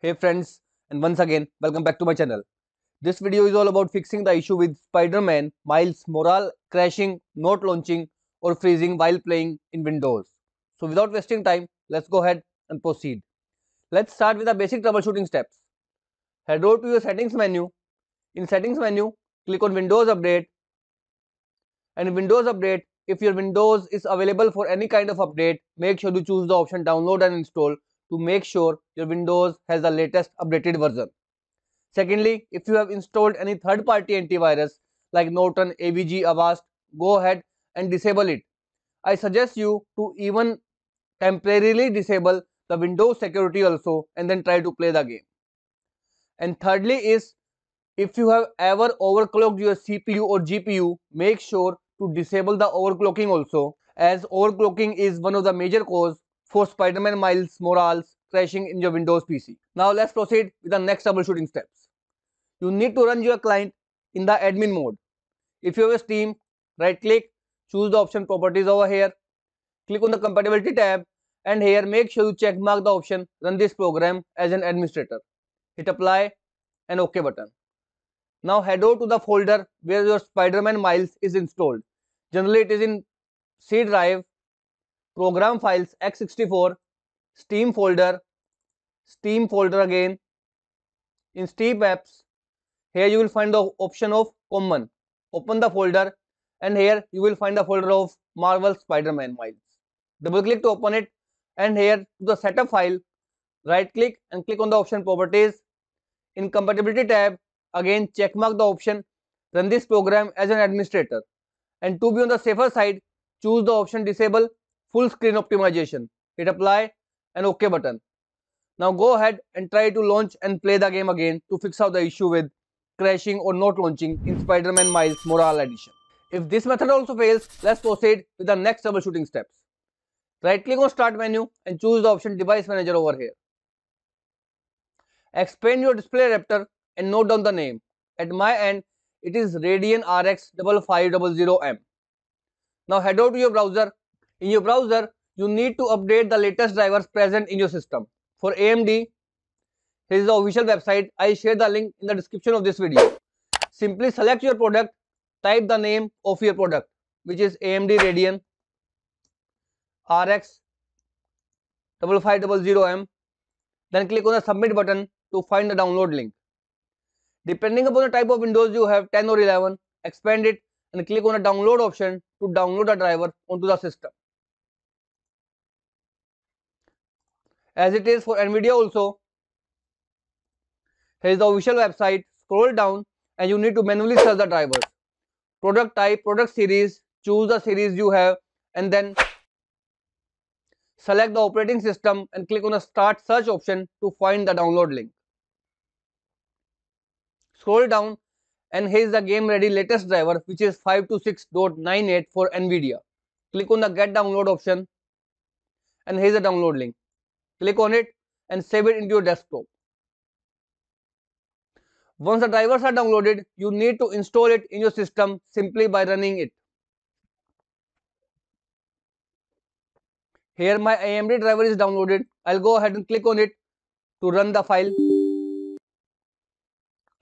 Hey friends and once again welcome back to my channel. This video is all about fixing the issue with Spider-Man Miles Morale crashing, not launching or freezing while playing in Windows. So without wasting time, let's go ahead and proceed. Let's start with the basic troubleshooting steps. Head over to your settings menu. In settings menu, click on Windows Update and in Windows Update, if your Windows is available for any kind of update, make sure to choose the option download and install to make sure your Windows has the latest updated version. Secondly, if you have installed any third-party antivirus like Norton, AVG, Avast, go ahead and disable it. I suggest you to even temporarily disable the Windows security also and then try to play the game. And thirdly is if you have ever overclocked your CPU or GPU, make sure to disable the overclocking also as overclocking is one of the major cause for Spider-Man Miles Morales crashing in your Windows PC. Now let's proceed with the next troubleshooting steps. You need to run your client in the admin mode. If you have a Steam, right click, choose the option properties over here, click on the compatibility tab and here make sure you check mark the option run this program as an administrator. Hit apply and OK button. Now head over to the folder where your Spider-Man Miles is installed. Generally it is in C drive program files x64 steam folder steam folder again. In steam apps here you will find the option of common. Open the folder and here you will find the folder of marvel spider-man miles. Double click to open it and here to the setup file right click and click on the option properties. In compatibility tab again check mark the option run this program as an administrator. And to be on the safer side choose the option disable full screen optimization. Hit apply and OK button. Now go ahead and try to launch and play the game again to fix out the issue with crashing or not launching in Spider-Man Miles Morale Edition. If this method also fails, let's proceed with the next troubleshooting steps. Right click on start menu and choose the option device manager over here. Expand your display adapter and note down the name. At my end, it is Radeon RX 5500M. Now head over to your browser in your browser, you need to update the latest drivers present in your system. For AMD, here is the official website. I share the link in the description of this video. Simply select your product, type the name of your product, which is AMD Radeon RX 5500M. Then click on the submit button to find the download link. Depending upon the type of Windows you have 10 or 11, expand it and click on the download option to download the driver onto the system. As it is for NVIDIA also. Here is the official website. Scroll down and you need to manually search the drivers. Product type, product series, choose the series you have and then select the operating system and click on the start search option to find the download link. Scroll down and here is the game ready latest driver which is 526.98 for NVIDIA. Click on the get download option and here is the download link click on it and save it into your desktop. Once the drivers are downloaded, you need to install it in your system simply by running it. Here my AMD driver is downloaded. I'll go ahead and click on it to run the file.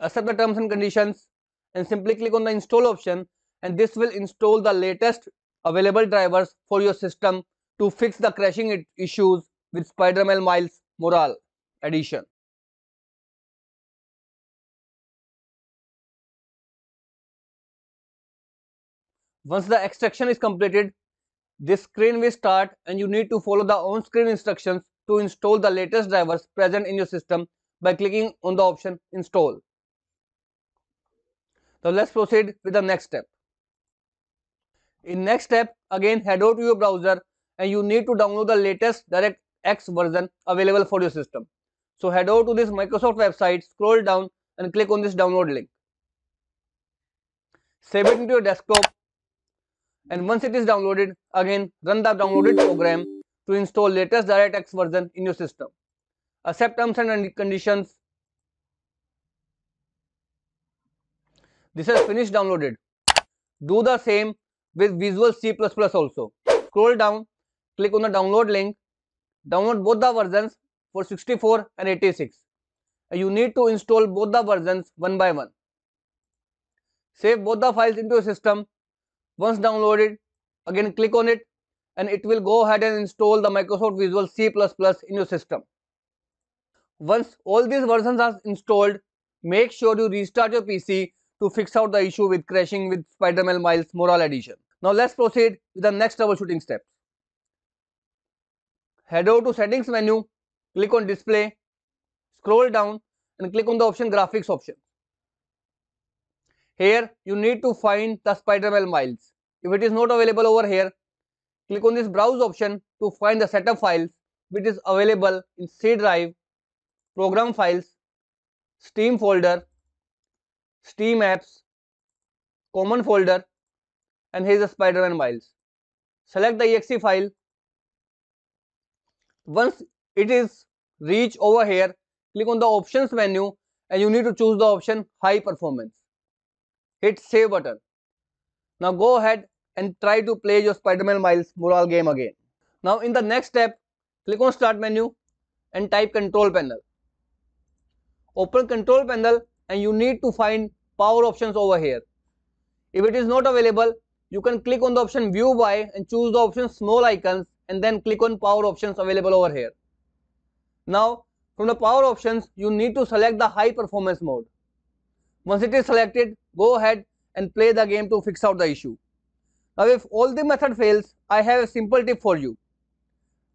Accept the terms and conditions and simply click on the install option and this will install the latest available drivers for your system to fix the crashing issues with Spider-Man Miles Morale edition. Once the extraction is completed, this screen will start and you need to follow the on-screen instructions to install the latest drivers present in your system by clicking on the option install. Now let's proceed with the next step. In next step, again head over to your browser and you need to download the latest direct X version available for your system. So head over to this Microsoft website, scroll down and click on this download link. Save it into your desktop and once it is downloaded, again run the downloaded program to install latest DirectX version in your system. Accept terms and conditions. This has finished downloaded. Do the same with Visual C++ also. Scroll down, click on the download link download both the versions for 64 and 86 you need to install both the versions one by one. Save both the files into your system. Once downloaded, again click on it and it will go ahead and install the Microsoft Visual C++ in your system. Once all these versions are installed, make sure you restart your PC to fix out the issue with crashing with Spider-Man Miles Morale Edition. Now let's proceed with the next troubleshooting steps. Head over to settings menu, click on display, scroll down and click on the option graphics option. Here you need to find the Spider-Man Miles. If it is not available over here, click on this browse option to find the setup files which is available in C drive, program files, Steam folder, Steam apps, common folder and here is the Spider-Man Miles. Select the exe file. Once it is reach over here, click on the options menu and you need to choose the option high performance. Hit save button. Now go ahead and try to play your Spider-Man Miles Morale game again. Now in the next step, click on start menu and type control panel. Open control panel and you need to find power options over here. If it is not available, you can click on the option view by and choose the option small icons and then click on power options available over here. Now from the power options, you need to select the high performance mode. Once it is selected, go ahead and play the game to fix out the issue. Now if all the method fails, I have a simple tip for you.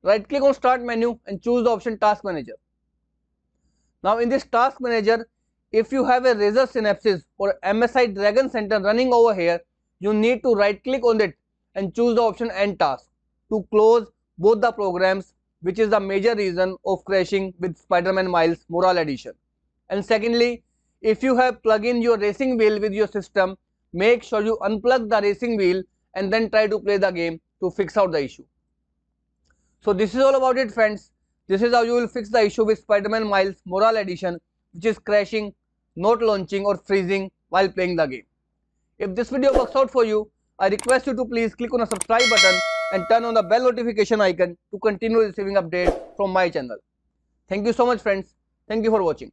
Right click on start menu and choose the option task manager. Now in this task manager, if you have a Razer Synapses or MSI Dragon Center running over here, you need to right click on it and choose the option end task to close both the programs which is the major reason of crashing with Spider-Man Miles Morale Edition. And secondly, if you have plugged in your racing wheel with your system, make sure you unplug the racing wheel and then try to play the game to fix out the issue. So this is all about it friends. This is how you will fix the issue with Spider-Man Miles Morale Edition which is crashing, not launching or freezing while playing the game. If this video works out for you, I request you to please click on the subscribe button and turn on the bell notification icon to continue receiving updates from my channel. Thank you so much friends. Thank you for watching.